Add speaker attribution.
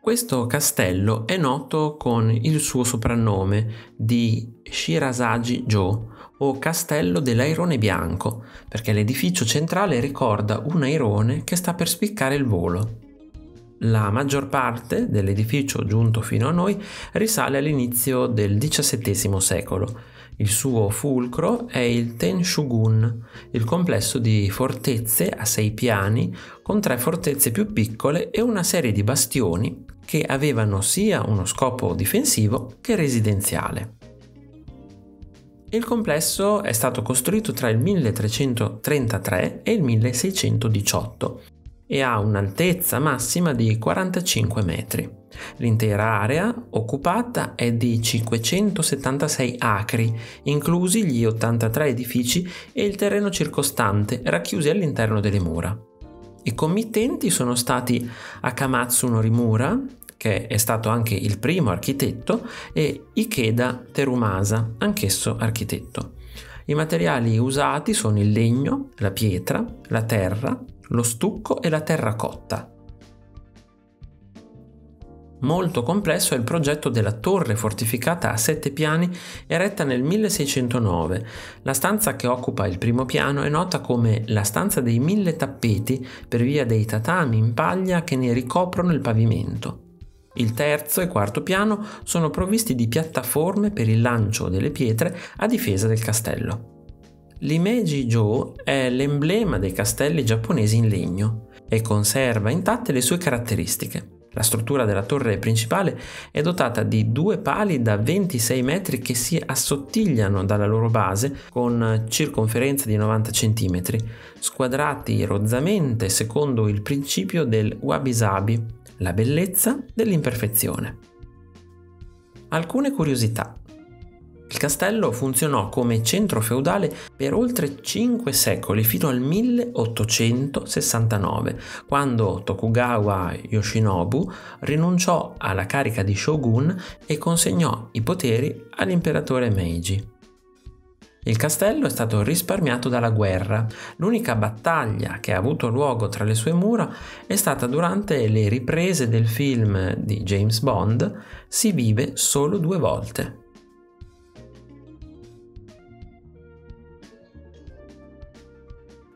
Speaker 1: Questo castello è noto con il suo soprannome di Shirasagi-jo o Castello dell'Airone Bianco, perché l'edificio centrale ricorda un airone che sta per spiccare il volo. La maggior parte dell'edificio giunto fino a noi risale all'inizio del XVII secolo. Il suo fulcro è il Tenshugun, il complesso di fortezze a sei piani con tre fortezze più piccole e una serie di bastioni che avevano sia uno scopo difensivo che residenziale. Il complesso è stato costruito tra il 1333 e il 1618 e ha un'altezza massima di 45 metri. L'intera area occupata è di 576 acri, inclusi gli 83 edifici e il terreno circostante racchiusi all'interno delle mura. I committenti sono stati Akamatsu Norimura, che è stato anche il primo architetto, e Ikeda Terumasa, anch'esso architetto. I materiali usati sono il legno, la pietra, la terra, lo stucco e la terracotta. Molto complesso è il progetto della torre fortificata a sette piani eretta nel 1609. La stanza che occupa il primo piano è nota come la stanza dei mille tappeti per via dei tatami in paglia che ne ricoprono il pavimento. Il terzo e quarto piano sono provvisti di piattaforme per il lancio delle pietre a difesa del castello. L'Imeji-jo è l'emblema dei castelli giapponesi in legno e conserva intatte le sue caratteristiche. La struttura della torre principale è dotata di due pali da 26 metri che si assottigliano dalla loro base con circonferenza di 90 cm, squadrati rozzamente secondo il principio del wabi-sabi, la bellezza dell'imperfezione. Alcune curiosità. Il castello funzionò come centro feudale per oltre 5 secoli, fino al 1869, quando Tokugawa Yoshinobu rinunciò alla carica di shogun e consegnò i poteri all'imperatore Meiji. Il castello è stato risparmiato dalla guerra. L'unica battaglia che ha avuto luogo tra le sue mura è stata durante le riprese del film di James Bond Si vive solo due volte.